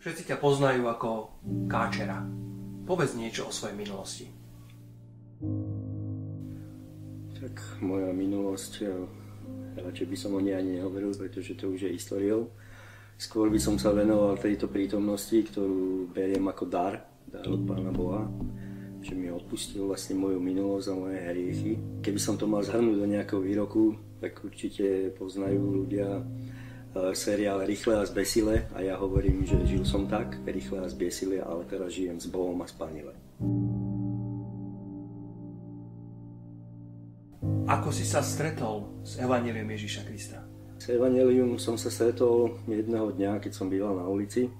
Všetci ťa poznajú ako káčera. Povedz niečo o svojej minulosti. Tak moja minulosť, radšej by som o nej ani nehovoril, pretože to už je historiou. Skôr by som sa venoval tejto prítomnosti, ktorú beriem ako dar, dar od Pána Boha, že mi odpustil vlastne moju minulosť a moje hriechy. Keby som to mal zhrnúť do nejakého výroku, tak určite poznajú ľudia seriál Rýchle a zbesile a ja hovorím, že žil som tak, rýchle a zbesile, ale teraz žijem s Bohom a spanile. Ako si sa stretol s Evangelium Ježíša Krista? S Evangelium som sa stretol jedného dňa, keď som býval na ulici.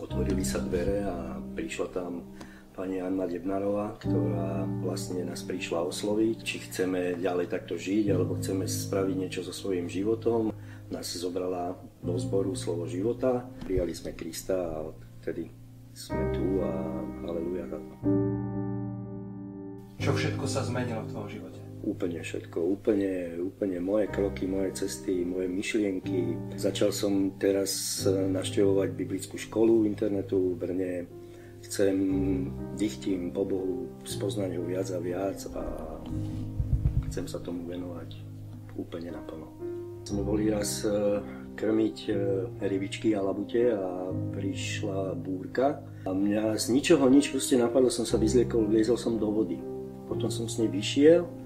Otvorili sa dvere a prišla tam pani Anna Debnarová, ktorá vlastne nás prišla osloviť, či chceme ďalej takto žiť, alebo chceme spraviť niečo so svojím životom. Nás zobrala do zboru slovo života, prijali sme Krista a vtedy sme tu a aleluja. Čo všetko sa zmenilo v tvojom živote? úplne všetko, úplne, úplne moje kroky, moje cesty, moje myšlienky. Začal som teraz naštevovať biblickú školu internetu v Brne. Chcem, dychtím po Bohu, spoznať ho viac a viac a chcem sa tomu venovať úplne naplno. Boli raz e, krmiť e, rybičky a labute a prišla búrka a mňa z ničoho nič proste napadlo, som sa vyzliekol, vliezol som do vody. Potom som s nej vyšiel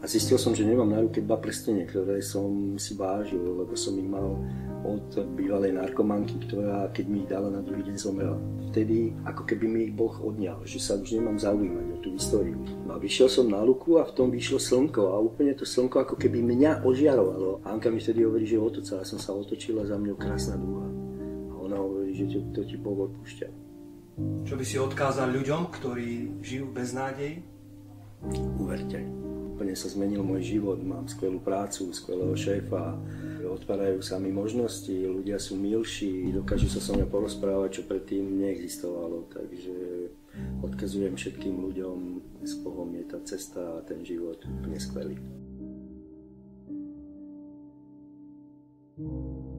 a zistil som, že nemám na ruke dva prstenie, ktoré som si vážil, lebo som ich mal od bývalej narkomanky, ktorá keď mi ich dala na druhý deň zomrela. Vtedy ako keby mi ich Boh odňal, že sa už nemám zaujímať o tú históriu. No a vyšiel som na luku a v tom vyšlo slnko a úplne to slnko ako keby mňa ožiarovalo. Anka mi vtedy hovorí, že otoca a som sa otočila za mňou krásna dúha. A ona hovorí, že to, to ti Boh odpúšťa. Čo by si odkázal ľuďom, ktorí žijú bez nádej? Uverte úplne sa zmenil môj život, mám skvelú prácu, skvelého šéfa, otvárajú sa mi možnosti, ľudia sú milší, dokážu sa so mňa porozprávať, čo predtým neexistovalo, takže odkazujem všetkým ľuďom, s Bohom je tá cesta a ten život úplne skvelý. thank you